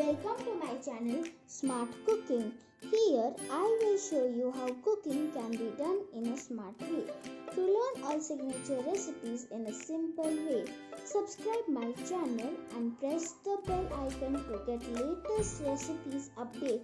Welcome to my channel Smart Cooking. Here I will show you how cooking can be done in a smart way. To learn all signature recipes in a simple way, subscribe my channel and press the bell icon to get latest recipes update.